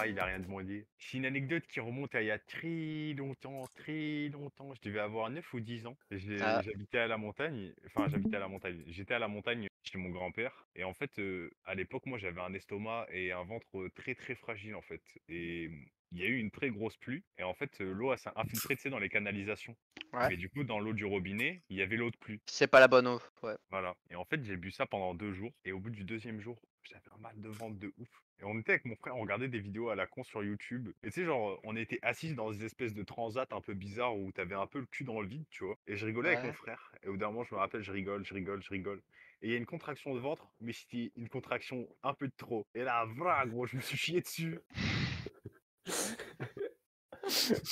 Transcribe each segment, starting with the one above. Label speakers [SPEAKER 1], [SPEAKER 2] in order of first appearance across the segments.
[SPEAKER 1] pareil, il a rien demandé. C'est une anecdote qui remonte à il y a très longtemps, très longtemps. Je devais avoir 9 ou 10 ans.
[SPEAKER 2] Ah.
[SPEAKER 1] J'habitais à la montagne. Enfin, j'habitais à la montagne. J'étais à la montagne chez mon grand-père. Et en fait, euh, à l'époque, moi, j'avais un estomac et un ventre très, très fragile, en fait. Et il y a eu une très grosse pluie. Et en fait, euh, l'eau, s'est infiltrée, tu sais, dans les canalisations.
[SPEAKER 2] Ouais.
[SPEAKER 1] Mais du coup, dans l'eau du robinet, il y avait l'eau de pluie.
[SPEAKER 2] C'est pas la bonne eau. Ouais.
[SPEAKER 1] Voilà. Et en fait, j'ai bu ça pendant deux jours. Et au bout du deuxième jour, j'avais un mal de ventre de ouf. Et on était avec mon frère, on regardait des vidéos à la con sur YouTube. Et tu sais, genre, on était assis dans des espèces de transat un peu bizarres où t'avais un peu le cul dans le vide, tu vois. Et je rigolais avec mon frère. Et au bout d'un moment, je me rappelle, je rigole, je rigole, je rigole. Et il y a une contraction de ventre, mais c'était une contraction un peu de trop. Et là, voilà, gros, je me suis chié dessus.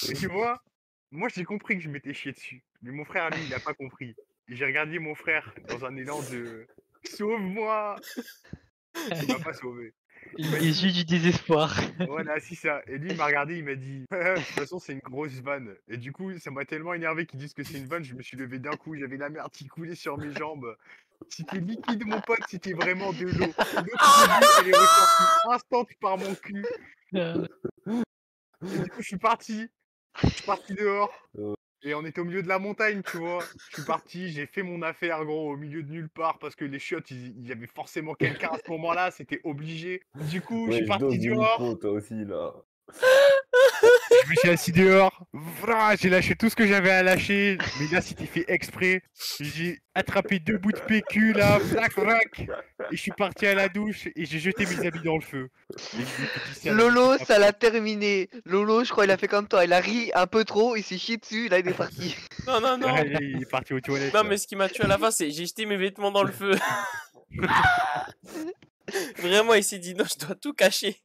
[SPEAKER 1] Et tu vois, moi j'ai compris que je m'étais chié dessus. Mais mon frère, lui, il a pas compris. Et J'ai regardé mon frère dans un élan de Sauve-moi Il m'a pas sauvé.
[SPEAKER 3] Les yeux du désespoir.
[SPEAKER 1] Voilà, c'est ça. Et lui, il m'a regardé, il m'a dit De toute façon, c'est une grosse vanne. Et du coup, ça m'a tellement énervé qu'ils disent que c'est une vanne, je me suis levé d'un coup, j'avais la merde qui coulait sur mes jambes. C'était liquide, mon pote, c'était vraiment de l'eau. Elle est ressortie instant par mon cul. Et du coup, je suis parti. Je suis parti dehors. Et on était au milieu de la montagne, tu vois. Je suis parti, j'ai fait mon affaire, gros, au milieu de nulle part, parce que les chiottes, il y avait forcément quelqu'un à ce moment-là, c'était obligé. Du coup, je suis parti dehors.
[SPEAKER 4] toi aussi, là.
[SPEAKER 1] Je me suis assis dehors. J'ai lâché tout ce que j'avais à lâcher. Mais là, c'était fait exprès. J'ai attrapé deux bouts de PQ, là, flac, flac. Et je suis parti à la douche et j'ai jeté mes habits dans le feu.
[SPEAKER 2] Lolo, ça l'a terminé. Lolo, je crois, il a fait comme toi. Il a ri un peu trop, il s'est chié dessus, là il est parti.
[SPEAKER 5] Non, non, non.
[SPEAKER 1] Ouais, il est parti aux toilettes.
[SPEAKER 5] Non,
[SPEAKER 1] là.
[SPEAKER 5] mais ce qui m'a tué à la fin, c'est j'ai jeté mes vêtements dans le feu. Vraiment, il s'est dit non, je dois tout cacher.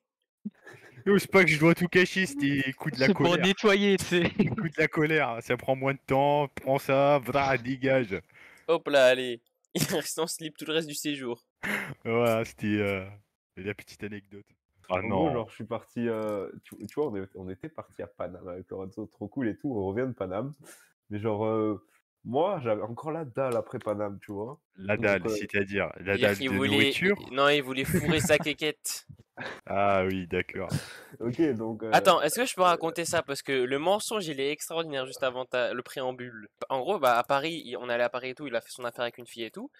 [SPEAKER 1] Non, c'est pas que je dois tout cacher, c'était coup de la
[SPEAKER 3] C'est pour
[SPEAKER 1] colère.
[SPEAKER 3] nettoyer, tu sais.
[SPEAKER 1] Coup de la colère. Ça prend moins de temps. Prends ça, vrah, dégage.
[SPEAKER 5] Hop là, allez. Il reste en slip tout le reste du séjour.
[SPEAKER 1] Voilà, c'était euh, la petite anecdote. Ah
[SPEAKER 4] En gros, genre, je suis parti. euh, tu, tu vois, on, est- on était parti à Paname avec Lorenzo, trop cool et tout. On revient de Paname. Mais genre, euh, moi, j'avais encore la dalle après Paname, tu vois.
[SPEAKER 1] La dalle,
[SPEAKER 4] euh,
[SPEAKER 1] c'est-à-dire la dalle
[SPEAKER 5] il
[SPEAKER 1] de
[SPEAKER 5] voulait...
[SPEAKER 1] nourriture.
[SPEAKER 5] Non, il voulait fourrer sa quéquette.
[SPEAKER 1] Ah oui, d'accord.
[SPEAKER 4] Ok, donc. euh,
[SPEAKER 5] Attends, est-ce que je peux raconter ça? Parce que le mensonge, il est extraordinaire juste avant ta- le préambule. En gros, bah, à Paris, on est allé à Paris et tout, il a fait son affaire avec une fille et tout.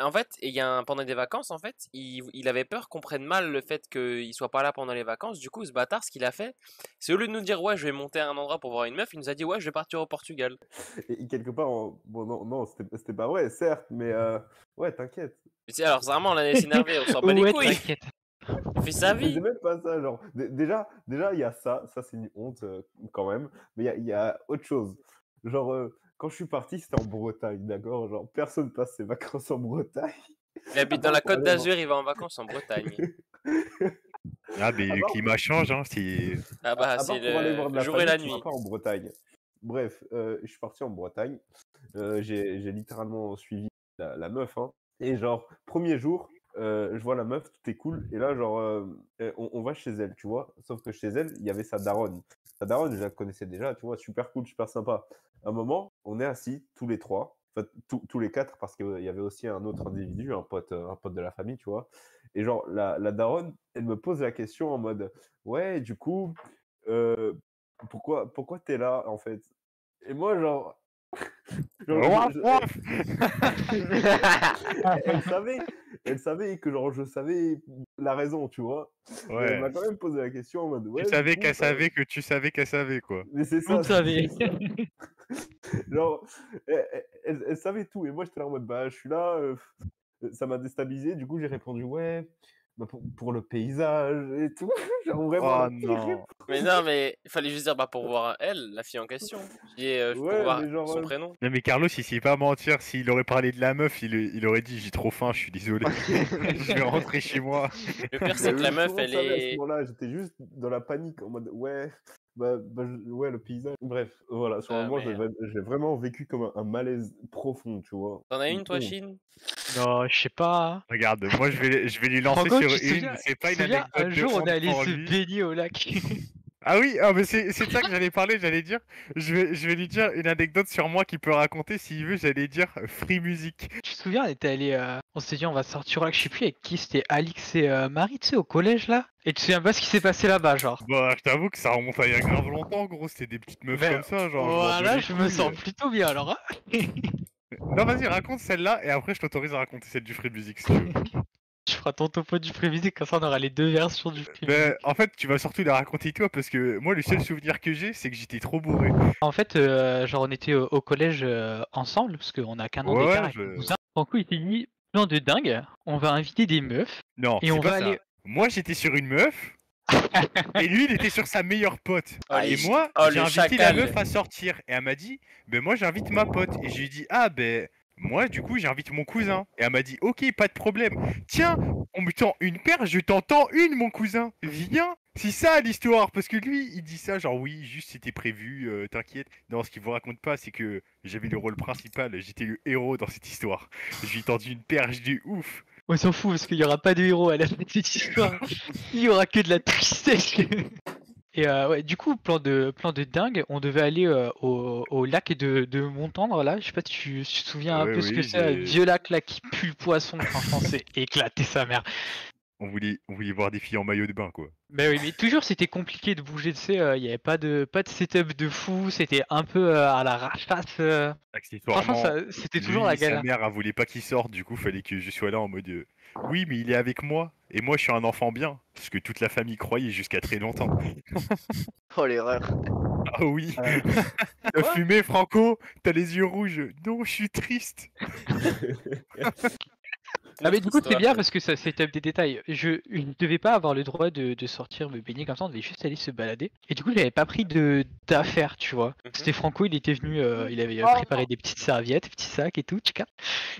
[SPEAKER 5] En fait, il y a un- pendant des vacances, en fait, il, il avait peur qu'on prenne mal le fait qu'il soit pas là pendant les vacances. Du coup, ce bâtard, ce qu'il a fait, c'est au lieu de nous dire, ouais, je vais monter à un endroit pour voir une meuf, il nous a dit, ouais, je vais partir au Portugal.
[SPEAKER 4] Et, quelque part, bon, non, non c'était pas vrai, certes, mais euh, ouais, t'inquiète.
[SPEAKER 5] Tu sais, alors, vraiment, on l'a laissé énervé, on s'en bat les
[SPEAKER 3] Ouais,
[SPEAKER 5] couilles. Il fait sa vie.
[SPEAKER 4] C'est même pas ça, genre. dé- Déjà, déjà, il y a ça, ça c'est une honte euh, quand même. Mais il y a, il y a autre chose. Genre, euh, quand je suis parti, c'était en Bretagne, d'accord? Genre, personne passe ses vacances en Bretagne.
[SPEAKER 5] Il habite dans la Côte d'Azur, il va en vacances en Bretagne.
[SPEAKER 1] Ah, mais
[SPEAKER 4] À
[SPEAKER 1] le climat change, hein, c'est...
[SPEAKER 5] Ah bah,
[SPEAKER 4] part
[SPEAKER 5] c'est
[SPEAKER 4] pour aller voir de
[SPEAKER 5] le
[SPEAKER 4] la
[SPEAKER 5] jour et la nuit.
[SPEAKER 4] pas en Bretagne. Bref, euh, je suis parti en Bretagne. Euh, j'ai j'ai littéralement suivi la, la meuf. Hein. Et genre, premier jour, euh, je vois la meuf, tout est cool. Et là, genre, euh, euh, on, on va chez elle, tu vois? Sauf que chez elle, il y avait sa daronne. Sa daronne, je la connaissais déjà, tu vois, super cool, super sympa. Un moment, on est assis, tous les trois, enfin, tous- tous les quatre, parce qu'il y avait aussi un autre individu, un pote, euh, un pote de la famille, tu vois. Et genre, la, la daronne, elle me pose la question en mode, ouais, du coup, euh, pourquoi, pourquoi t'es là, en fait? Et moi, genre... genre, je- je- elle savait, elle savait que genre je savais la raison, tu vois? Elle m'a quand même posé la question en mode. Ouais,
[SPEAKER 1] Tu savais qu'elle
[SPEAKER 4] ça-
[SPEAKER 1] savait que tu savais qu'elle savait, quoi.
[SPEAKER 4] Mais c'est
[SPEAKER 3] Vous
[SPEAKER 4] ça.
[SPEAKER 3] le savez.
[SPEAKER 4] genre, elle, elle- elle- elle savait tout et moi j'étais là en mode bah je suis là, euh, ça m'a déstabilisé. Du coup j'ai répondu ouais. Bah, pour, pour le paysage et tout. Genre vraiment.
[SPEAKER 1] Oh non.
[SPEAKER 5] Mais non, mais il fallait juste dire bah, pour voir elle, la fille en question. Je dis, euh, pour voir
[SPEAKER 4] genre,
[SPEAKER 5] son
[SPEAKER 4] euh,
[SPEAKER 5] prénom.
[SPEAKER 1] Non mais Carlos, il sait pas mentir, s'il aurait parlé de la meuf, il, il aurait dit j'ai trop faim, je suis désolé. je vais rentrer chez moi.
[SPEAKER 5] Le pire, c'est que la meuf, elle
[SPEAKER 4] savait À ce
[SPEAKER 5] est.
[SPEAKER 4] moment-là, j'étais juste dans la panique en mode ouais. Bah, bah, je- ouais, le paysage. Bref, voilà, sur un
[SPEAKER 5] Ah,
[SPEAKER 4] moment, j'ai vra- j'ai vraiment vécu comme un, un malaise profond, tu vois.
[SPEAKER 5] T'en as une, toi. Chine?
[SPEAKER 3] Non, je sais pas.
[SPEAKER 1] Regarde, moi je vais, je vais lui lancer
[SPEAKER 3] Franco,
[SPEAKER 1] sur une, c'est pas une anecdote
[SPEAKER 3] un jour, on est allé se baigner au lac?
[SPEAKER 1] Ah oui, ah, mais c'est de ça que j'allais parler, j'allais dire. Je vais, je vais lui dire une anecdote sur moi qu'il peut raconter s'il veut, j'allais dire euh, Free Music.
[SPEAKER 3] Tu te souviens, on était allé, euh, on s'est dit on va sortir là, je sais plus avec qui, c'était Alix et euh, Marie, tu sais, au collège là. Et tu te souviens pas ce qui s'est passé là-bas, genre?
[SPEAKER 1] Bah, je t'avoue que ça remonte à il y a grave longtemps, gros, c'était des petites meufs
[SPEAKER 3] Ben,
[SPEAKER 1] comme ça, genre. je
[SPEAKER 3] Voilà,
[SPEAKER 1] les
[SPEAKER 3] je me sens plutôt bien alors. hein.
[SPEAKER 1] Non, vas-y, raconte celle-là et après je t'autorise à raconter celle du Free Music si tu veux.
[SPEAKER 3] Tu feras ton topo du prévisé, comme ça on aura les deux versions du film.
[SPEAKER 1] Ben, en fait, tu vas surtout la raconter toi parce que moi, le seul souvenir que j'ai, c'est que j'étais trop bourré.
[SPEAKER 3] En fait, euh, genre on était au, au collège euh, ensemble, parce qu'on a qu'un an
[SPEAKER 1] Ouais,
[SPEAKER 3] d'écart
[SPEAKER 1] je-
[SPEAKER 3] mon cousin. Franco il s'est dit, plan de dingue, on va inviter des meufs,
[SPEAKER 1] Non,
[SPEAKER 3] et
[SPEAKER 1] c'est
[SPEAKER 3] on
[SPEAKER 1] pas
[SPEAKER 3] va
[SPEAKER 1] ça.
[SPEAKER 3] aller...
[SPEAKER 1] Moi, j'étais sur une meuf. et lui, il était sur sa meilleure pote.
[SPEAKER 5] Oh,
[SPEAKER 1] et moi,
[SPEAKER 5] oh,
[SPEAKER 1] j'ai invité la meuf à sortir. Et elle m'a dit, ben moi, j'invite ma pote. Et je lui ai dit, ah ben, moi, du coup, j'invite mon cousin. Et elle m'a dit, ok, pas de problème. Tiens, on me tend une paire, je t'entends une, mon cousin. Viens. C'est ça l'histoire. Parce que lui, il dit ça, genre, oui, juste c'était prévu, euh, t'inquiète. Non, ce qu'il vous raconte pas, c'est que j'avais le rôle principal. J'étais le héros dans cette histoire. Je lui ai tendu une perche de ouf.
[SPEAKER 3] On s'en fout, parce qu'il y aura pas de héros à la fin de cette histoire. il y aura que de la tristesse. Et euh, ouais, du coup, plan de, plan de dingue, on devait aller euh, au, au lac de, de Montendre, là. Je sais pas si tu, tu te souviens un
[SPEAKER 1] Ouais,
[SPEAKER 3] peu ce que c'est, vieux lac là qui pue le poisson. Franchement, c'est éclaté sa mère.
[SPEAKER 1] On voulait, on voulait voir des filles en maillot de bain, quoi.
[SPEAKER 3] Mais oui, mais toujours c'était compliqué de bouger, tu sais, il y avait pas de, pas de setup de fou, c'était un peu euh, à la rachasse. euh. Franchement,
[SPEAKER 1] Accessoirement,
[SPEAKER 3] c'était toujours
[SPEAKER 1] lui,
[SPEAKER 3] la
[SPEAKER 1] Sa
[SPEAKER 3] galère.
[SPEAKER 1] mère, elle voulait pas qu'il sorte, du coup, fallait que je sois là en mode euh, Oui, mais il est avec moi, et moi, je suis un enfant bien. Ce que toute la famille croyait jusqu'à très longtemps.
[SPEAKER 2] Oh l'erreur.
[SPEAKER 1] Ah oui
[SPEAKER 4] Euh,
[SPEAKER 1] T'as fumé, Franco T'as les yeux rouges Non, je suis triste
[SPEAKER 3] Ah mais du coup c'est bien parce que ça setup des détails. Je je ne devais pas avoir le droit de, de sortir me baigner comme ça, on devait juste aller se balader. Et du coup j'avais pas pris de d'affaires, tu vois.
[SPEAKER 5] Mhm.
[SPEAKER 3] C'était Franco, il était venu, euh, il avait
[SPEAKER 2] Oh.
[SPEAKER 3] préparé des petites serviettes, petits sacs et tout, tchika.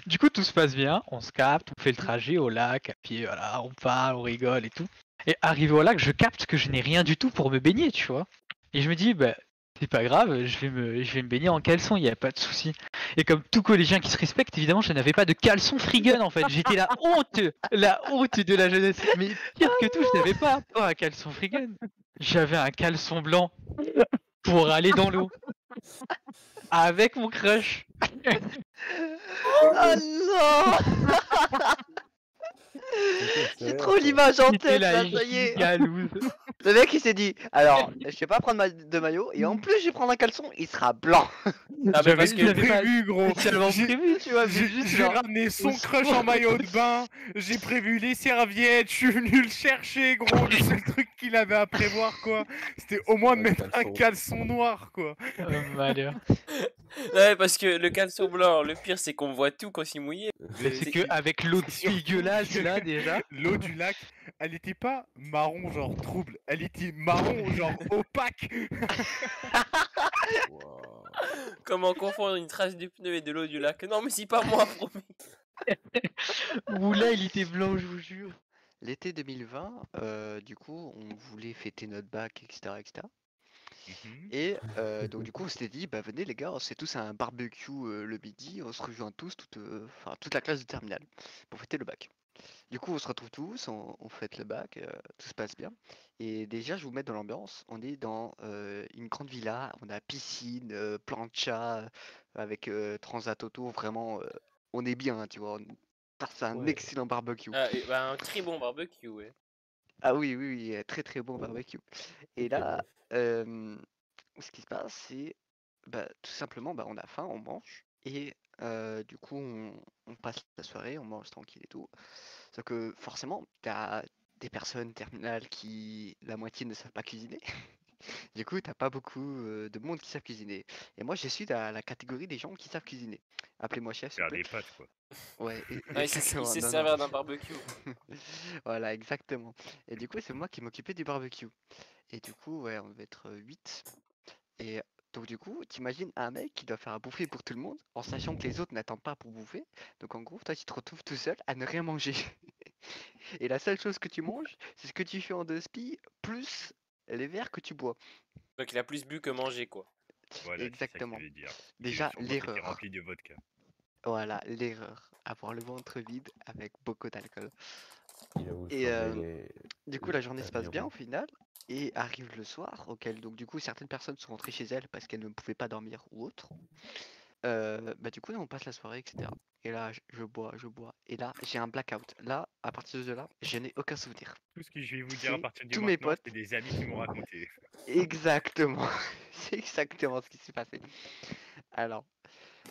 [SPEAKER 3] Du coup tout se passe bien, on se capte, on fait le trajet au lac, puis voilà, on parle, on rigole et tout. Et arrivé au lac, je capte que je n'ai rien du tout pour me baigner, tu vois. Et je me dis, bah c'est pas grave, je vais me, je vais me baigner en caleçon, il n'y a pas de souci. Et comme tout collégien qui se respecte, évidemment, je n'avais pas de caleçon frigun en fait. J'étais la honte, la honte de la jeunesse. Mais pire que tout, je n'avais pas, pas un caleçon frigun. J'avais un caleçon blanc pour aller dans l'eau. Avec mon crush.
[SPEAKER 2] Oh non J'ai trop l'image en tête là, ça y est. Le mec il s'est dit, alors je vais pas prendre ma- de maillot et en plus je vais prendre un caleçon, il sera blanc.
[SPEAKER 5] Ah, mais parce que
[SPEAKER 1] prévu, gros J'ai-
[SPEAKER 3] prévu, tu vois.
[SPEAKER 1] ramené son crush en maillot de bain, j'ai prévu les serviettes, je suis venu le chercher, gros. Le seul truc qu'il avait à prévoir, quoi, c'était au moins de mettre un
[SPEAKER 4] caleçon.
[SPEAKER 1] noir, quoi.
[SPEAKER 3] Oh, malheur.
[SPEAKER 5] Ouais, parce que le caleçon blanc, le pire c'est qu'on voit tout quand c'est mouillé.
[SPEAKER 3] Mais c'est que avec l'eau dégueulasse là déjà.
[SPEAKER 1] L'eau du lac, elle était pas marron genre trouble, elle était marron genre opaque.
[SPEAKER 4] Wow.
[SPEAKER 5] Comment confondre une trace de pneu et de l'eau du lac? Non, mais c'est pas moi, promis.
[SPEAKER 3] Ou là il était blanc, je vous jure.
[SPEAKER 2] L'été 2020, euh, du coup on voulait fêter notre bac, etc. etc. Et euh, donc du coup on s'était dit, bah venez les gars, c'est tous un barbecue euh, le midi, on se rejoint tous, toute, euh, enfin, toute la classe de terminale, pour fêter le bac. Du coup on se retrouve tous, on, on fête le bac, euh, tout se passe bien. Et déjà je vous mets dans l'ambiance, on est dans euh, une grande villa, on a piscine, euh, plancha, avec transat autour, vraiment on est bien, hein, tu vois. on- C'est un
[SPEAKER 4] Ouais.
[SPEAKER 2] excellent barbecue.
[SPEAKER 5] Ah, et bah, un très bon barbecue, ouais.
[SPEAKER 2] Ah oui, oui, oui, très très bon barbecue. Et là, ce qui se passe, c'est bah, tout simplement, bah, on a faim, on mange, et euh, du coup, on, on passe la soirée, on mange tranquille et tout. Sauf que forcément, t'as des personnes terminales qui, la moitié ne savent pas cuisiner. Du coup, t'as pas beaucoup euh, de monde qui savent cuisiner. Et moi, je suis dans la catégorie des gens qui savent cuisiner. Appelez-moi chef, s'il vous
[SPEAKER 1] Faire des pâtes, quoi.
[SPEAKER 2] Ouais, e-
[SPEAKER 5] Ouais, il d'un barbecue.
[SPEAKER 2] Voilà, exactement. Et du coup, c'est moi qui m'occupais du barbecue. Et du coup, ouais, on devait être 8. Et donc, du coup, t'imagines un mec qui doit faire à bouffer pour tout le monde en sachant que les autres n'attendent pas pour bouffer. Donc, en gros, toi, tu te retrouves tout seul à ne rien manger. Et la seule chose que tu manges, c'est ce que tu fais en deux spies plus les verres que tu bois.
[SPEAKER 5] Donc il a plus bu que mangé, quoi.
[SPEAKER 1] Voilà, c'est ça que
[SPEAKER 2] Exactement.
[SPEAKER 1] dire.
[SPEAKER 2] Déjà, l'erreur.
[SPEAKER 1] rempli de vodka.
[SPEAKER 2] Voilà, l'erreur. Avoir le ventre vide avec beaucoup d'alcool. Et, euh,
[SPEAKER 4] les-
[SPEAKER 2] Du coup, la journée se passe bien au final. Et arrive le soir, auquel donc du coup certaines personnes sont rentrées chez elles parce qu'elles ne pouvaient pas dormir ou autre. Euh, bah du coup on passe la soirée etc. Et là je, je bois, je bois. Et là j'ai un blackout. Là à partir de là je n'ai aucun souvenir.
[SPEAKER 1] Tout ce que je vais vous dire à partir du
[SPEAKER 2] tous mes potes.
[SPEAKER 1] c'est des amis qui m'ont raconté.
[SPEAKER 2] Exactement. C'est exactement ce qui s'est passé. Alors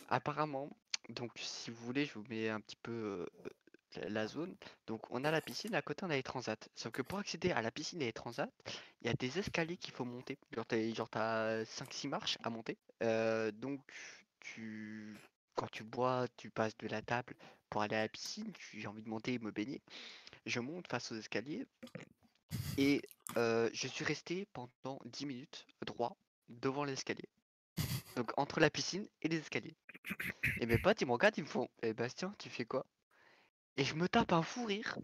[SPEAKER 2] apparemment donc si vous voulez je vous mets un petit peu euh, la- zone. Donc on a la piscine, à côté on a les transats. Sauf que pour accéder à la piscine et les transats, il y a des escaliers qu'il faut monter. Genre t'as genre t'as 5-6 marches à monter. Euh, donc tu quand tu bois, tu passes de la table pour aller à la piscine, tu- j'ai envie de monter et me baigner. Je monte face aux escaliers et euh, je suis resté pendant 10 minutes droit devant l'escalier. Donc entre la piscine et les escaliers. Et mes potes ils me regardent, ils me font Eh Bastien, tu fais quoi? Et je me tape un fou rire.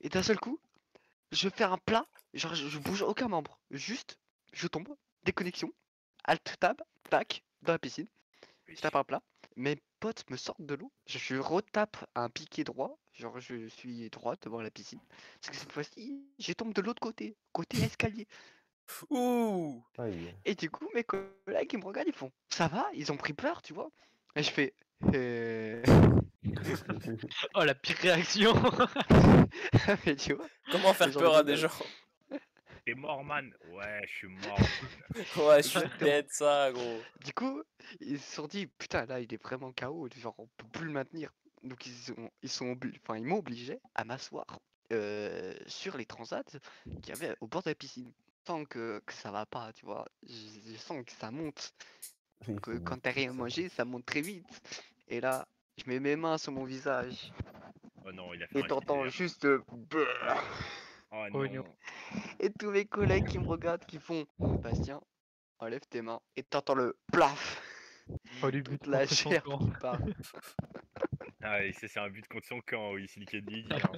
[SPEAKER 2] Et d'un seul coup, je fais un plat. Genre, je, je bouge aucun membre. Juste, je tombe. Déconnexion. Alt tab. Tac. Dans la piscine. Je tape un plat. Mes potes me sortent de l'eau. Je, je retape un piqué droit. Genre, je suis droit devant la piscine. Parce que cette fois-ci, je tombe de l'autre côté. Côté escalier.
[SPEAKER 5] Ouh
[SPEAKER 4] Aïe.
[SPEAKER 2] Et du coup, mes collègues, ils me regardent. Ils font Ça va? Ils ont pris peur, tu vois? Et je fais. Euh...
[SPEAKER 3] Oh la pire réaction
[SPEAKER 2] Mais tu vois.
[SPEAKER 5] Comment faire peur à
[SPEAKER 2] de
[SPEAKER 5] des gens?
[SPEAKER 1] T'es mort, man Ouais, je suis mort.
[SPEAKER 5] Ouais, je suis dead ça, gros.
[SPEAKER 2] Du coup, ils se sont dit, putain, là, il est vraiment KO, genre, on peut plus le maintenir. Donc, ils, sont, ils, sont obli- enfin, ils m'ont obligé à m'asseoir euh, sur les transats qu'il y avait au bord de la piscine. Je sens que, que ça va pas, tu vois. Je, je sens que ça monte, que quand t'as rien mangé, ça monte très vite. Et là, je mets mes mains sur mon visage
[SPEAKER 1] Oh non, il a fait
[SPEAKER 2] et t'entends juste. euh.
[SPEAKER 1] Oh
[SPEAKER 3] Oh
[SPEAKER 1] non.
[SPEAKER 2] Et tous mes collègues qui me regardent, qui font Bastien, enlève tes mains. Et t'entends le plaf.
[SPEAKER 3] Oh du but
[SPEAKER 2] Toute la chair qui part.
[SPEAKER 1] Ah, et ça, c'est un but contre son camp, oui, c'est le cas de lui dire.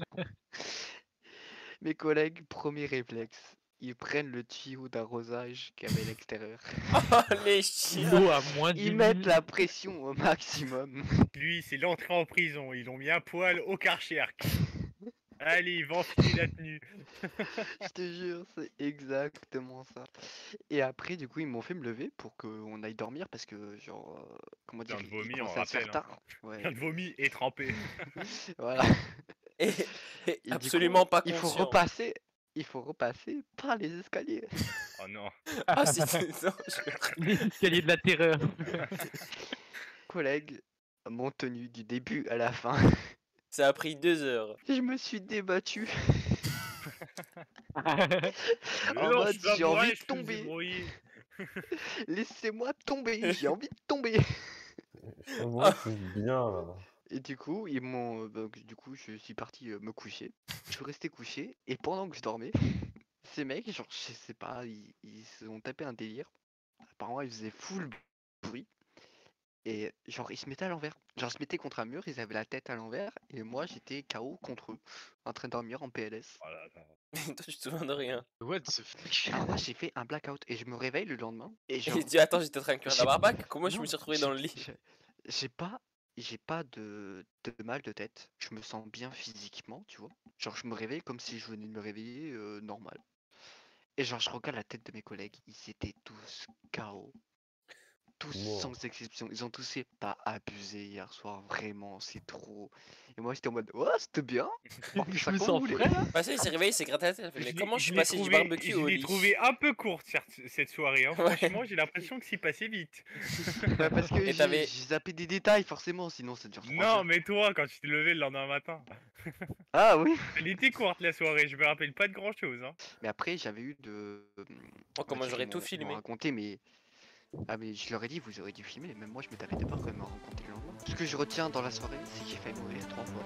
[SPEAKER 2] Mes collègues, premier réflexe, ils prennent le tuyau d'arrosage qu'il y avait à l'extérieur.
[SPEAKER 5] Oh, les chiens
[SPEAKER 3] L'eau à moins de
[SPEAKER 2] Ils
[SPEAKER 3] 10
[SPEAKER 2] mettent la pression au maximum.
[SPEAKER 1] Lui, c'est l'entrée en prison. Ils l'ont mis à poil au Karcher. Allez, enfiler la tenue.
[SPEAKER 2] Je te jure, c'est exactement ça. Et après, du coup, ils m'ont fait me lever pour qu'on aille dormir parce que, genre, euh, comment dire,
[SPEAKER 1] de vomi, on rappelle, hein.
[SPEAKER 2] tard. Ouais,
[SPEAKER 1] de vomi et trempé.
[SPEAKER 2] voilà.
[SPEAKER 5] Et, et
[SPEAKER 2] Et du coup,
[SPEAKER 5] absolument pas
[SPEAKER 2] Il faut
[SPEAKER 5] conscient.
[SPEAKER 2] repasser. Il faut repasser par les escaliers.
[SPEAKER 1] Oh non.
[SPEAKER 5] Ah, c'est... non, je-
[SPEAKER 3] Les escaliers de la terreur.
[SPEAKER 2] Collègues m'ont tenu du début à la fin.
[SPEAKER 5] Ça a pris deux heures.
[SPEAKER 2] Je me suis débattu. En
[SPEAKER 1] non,
[SPEAKER 2] mode, j'ai envie de tomber. Laissez-moi tomber. J'ai envie de tomber.
[SPEAKER 4] Je c'est bien là.
[SPEAKER 2] Et du coup, ils m'ont. donc, du coup, je suis parti euh, me coucher. Je suis resté couché et pendant que je dormais, ces mecs, genre, je sais pas, ils, ils se sont tapé un délire. Apparemment, ils faisaient full bruit. Et genre, ils se mettaient à l'envers. Genre, ils se mettaient contre un mur, ils avaient la tête à l'envers. Et moi, j'étais KO contre eux, en train de dormir en PLS.
[SPEAKER 1] Oh.
[SPEAKER 5] Toi, tu te souviens de rien.
[SPEAKER 3] What the fuck?
[SPEAKER 2] Alors, moi, j'ai fait un blackout et je me réveille le lendemain. Et genre,
[SPEAKER 5] Et tu dis, attends, j'étais en train de cuire la barbac Comment je me suis retrouvé dans le lit?
[SPEAKER 2] J'ai pas, j'ai pas de, mal de tête. Je me sens bien physiquement, tu vois. Genre, je me réveille comme si je venais de me réveiller euh, normal. Et genre, je regarde la tête de mes collègues, ils étaient tous KO. Tous
[SPEAKER 4] Wow.
[SPEAKER 2] sans exception. Ils ont tous T'as abusé hier soir, vraiment, c'est trop. Et moi, j'étais en mode Ouais, c'était bien. Fait
[SPEAKER 3] Je me sens frais là
[SPEAKER 5] Bah, ça, il s'est réveillé, il s'est gratté
[SPEAKER 1] Je
[SPEAKER 5] Mais comment je suis passé du
[SPEAKER 1] trouvé-
[SPEAKER 5] barbecue
[SPEAKER 1] je
[SPEAKER 5] au
[SPEAKER 1] l'ai
[SPEAKER 5] lit
[SPEAKER 1] trouvé un peu courte cette, soirée. Hein.
[SPEAKER 5] Ouais.
[SPEAKER 1] Franchement, j'ai l'impression que s'y passait vite.
[SPEAKER 2] Bah, parce que j'ai zappé des détails, forcément, sinon ça dure 3
[SPEAKER 1] Non,
[SPEAKER 2] heures.
[SPEAKER 1] mais toi, quand tu t'es levé le lendemain matin,
[SPEAKER 2] Ah oui
[SPEAKER 1] elle était courte la soirée. Je me rappelle pas de grand chose. Hein.
[SPEAKER 2] Mais après, j'avais eu de.
[SPEAKER 5] Oh, comment j'aurais tout filmé
[SPEAKER 2] raconté, mais. Ah, mais je leur ai dit, vous aurez dû filmer. Même moi, je tapais des barres quand ils m'ont raconté le lendemain. Ce que je retiens dans la soirée, c'est que j'ai failli mourir trois fois.